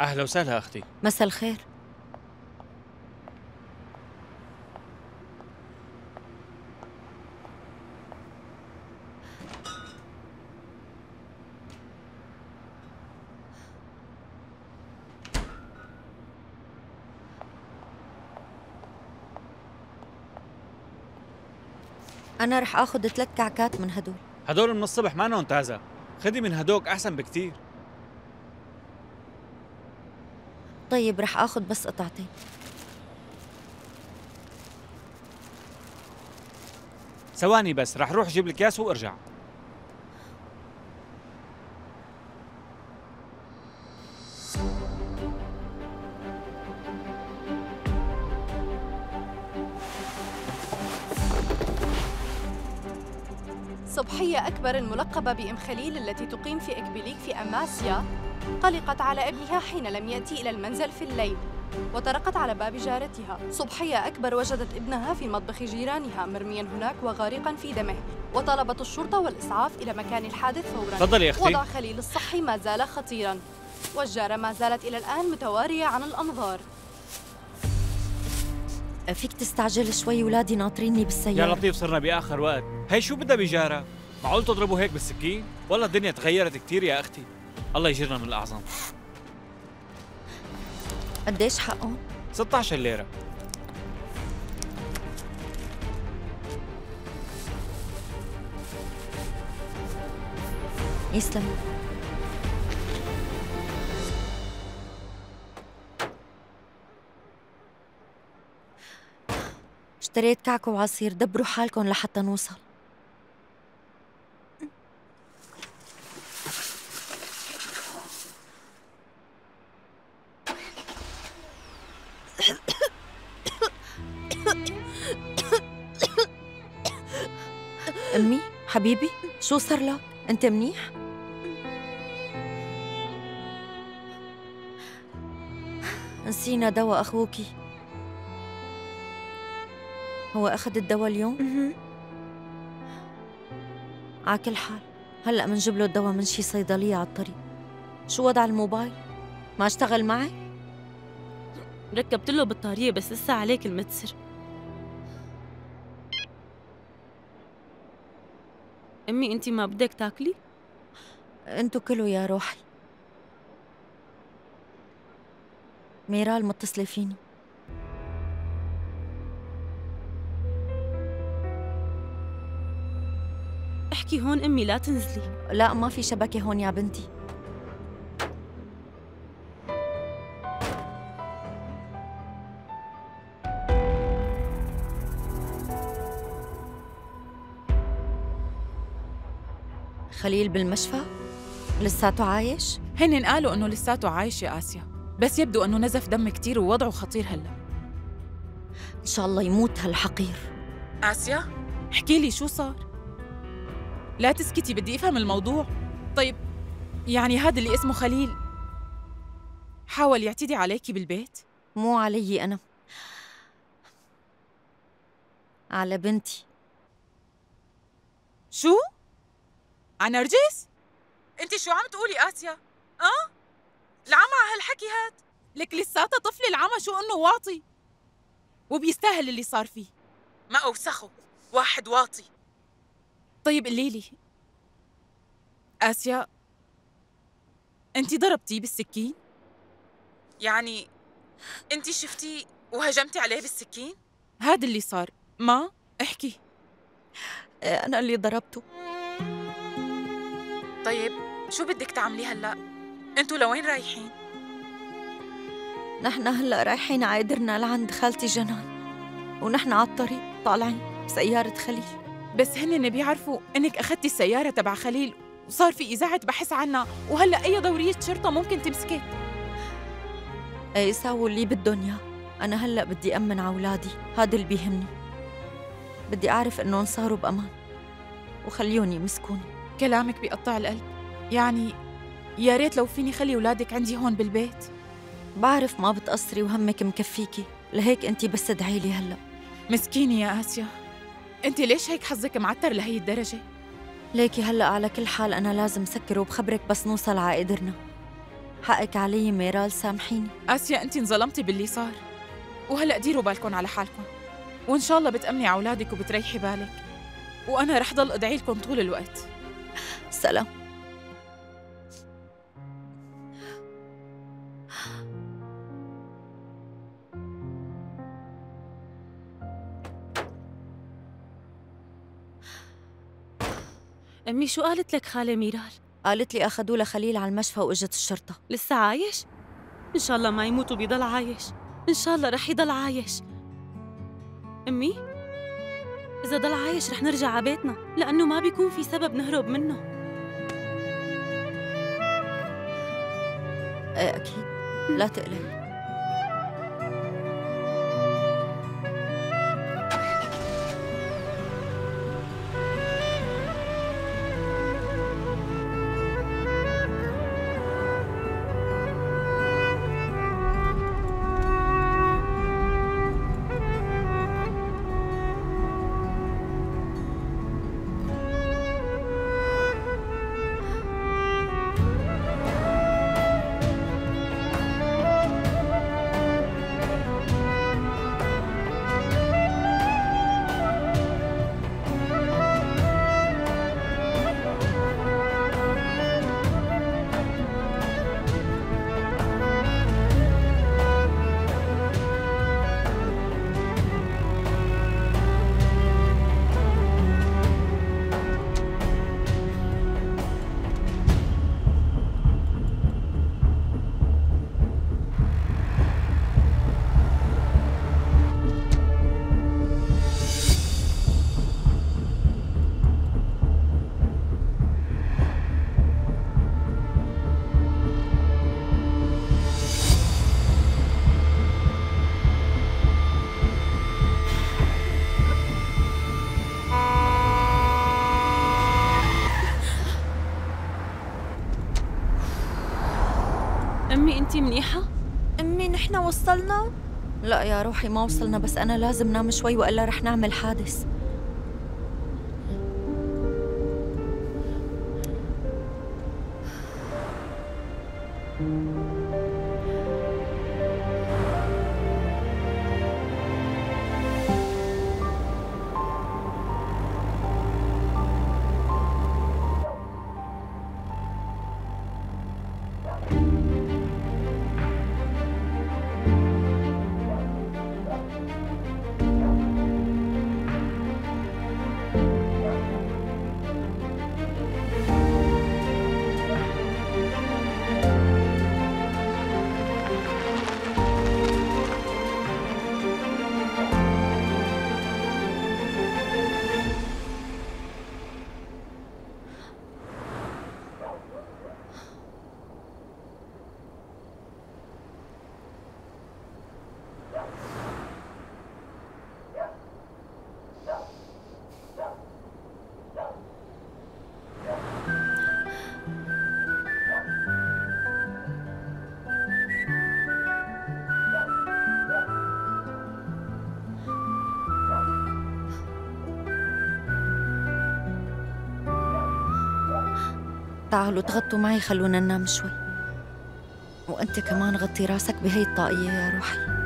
أهلا وسهلا أختي. مساء الخير. أنا رح آخذ ثلاث كعكات من هدول. هدول من الصبح ما تازة. خدي من هدوك أحسن بكتير. طيب رح آخذ بس قطعتين. ثواني بس رح روح جيب الكاس وارجع. صبحية أكبر الملقبة بأم خليل التي تقيم في إكبليك في أماسيا قلقت على ابنها حين لم يأتي إلى المنزل في الليل وطرقت على باب جارتها. صبحية أكبر وجدت ابنها في مطبخ جيرانها مرميا هناك وغارقا في دمه وطلبت الشرطة والإسعاف إلى مكان الحادث فورا. تفضلي يا أختي. وضع خليل الصحي ما زال خطيرا والجارة ما زالت إلى الآن متوارية عن الأنظار. فيك تستعجل شوي ولادي ناطريني بالسيارة يا لطيف صرنا بآخر وقت هي شو بدها بجارة؟ معقول تضربوا هيك بالسكين؟ والله الدنيا تغيرت كثير يا أختي الله يجرنا من الأعظم قديش حقهم؟ 16 ليرة يسلم اشتريت كعك وعصير دبروا حالكم لحتى نوصل أمي حبيبي شو صار لك؟ أنت منيح؟ نسينا دواء أخوكي هو أخذ الدواء اليوم؟ على كل حال هلأ منجيب له الدواء من شي صيدلية على الطريق شو وضع الموبايل؟ ما اشتغل معي؟ ركبت له بطارية بس لسه عليك المتسر أمي أنت ما بدك تاكلي؟ انتو كلوا يا روحي ميرال متصلة فيني احكي هون أمي لا تنزلي. لا ما في شبكة هون يا بنتي. خليل بالمشفى؟ لساته عايش؟ هن قالوا إنه لساته عايش يا آسيا. بس يبدو إنه نزف دم كتير ووضعه خطير هلا. إن شاء الله يموت هالحقير. آسيا احكي لي شو صار؟ لا تسكتي بدي أفهم الموضوع. طيب يعني هذا اللي اسمه خليل. حاول يعتدي عليكي بالبيت؟ مو علي أنا. على بنتي. شو؟ عن نرجس؟ أنت شو عم تقولي آسيا؟ أه؟ العمى هالحكي هاد. لك لساتها طفل العمى شو إنه واطي؟ وبيستاهل اللي صار فيه. ما أوسخه. واحد واطي. طيب قولي لي آسيا انت ضربتيه بالسكين؟ يعني انت شفتيه وهجمتي عليه بالسكين؟ هذا اللي صار ما احكي أنا اللي ضربته طيب شو بدك تعملي هلأ؟ أنتوا لوين رايحين؟ نحن هلأ رايحين عايدرنا لعند خالتي جنان ونحن على الطريق طالعين بسيارة خليل بس هن بيعرفوا إنك اخذتي السيارة تبع خليل وصار في إذاعة بحث عنها وهلأ أي دورية شرطة ممكن تمسكك إيه ساووا اللي بدهم اياه أنا هلأ بدي أمن على أولادي هذا اللي بيهمني. بدي أعرف إنهم صاروا بأمان وخليهم يمسكوني. كلامك بيقطع القلب. يعني يا ريت لو فيني خلي أولادك عندي هون بالبيت. بعرف ما بتقصري وهمك مكفيكي لهيك انت بس ادعي لي هلأ. مسكينة يا آسيا. أنت ليش هيك حظك معتر لهي الدرجة؟ ليكي هلا على كل حال أنا لازم سكر وبخبرك بس نوصل على قدرنا حقك علي ميرال سامحيني. آسيا أنت انظلمتي باللي صار. وهلأ ديروا بالكم على حالكم. وإن شاء الله بتأمني على أولادك وبتريحي بالك. وأنا رح ضل أدعي لكم طول الوقت. سلام. أمي شو قالت لك خالة ميرال؟ قالت لي أخذوه لخليل على المشفى وإجت الشرطة. لسه عايش؟ إن شاء الله ما يموت وبيضل عايش. إن شاء الله رح يضل عايش. أمي إذا ضل عايش رح نرجع على بيتنا لأنه ما بيكون في سبب نهرب منه. إيه أكيد. لا تقلقي أنت منيحة؟ أمي نحن وصلنا؟ لا يا روحي ما وصلنا بس أنا لازم نام شوي وإلا رح نعمل حادث تعالوا تغطوا معي خلونا ننام شوي. وأنت كمان غطي راسك بهي الطاقية يا روحي.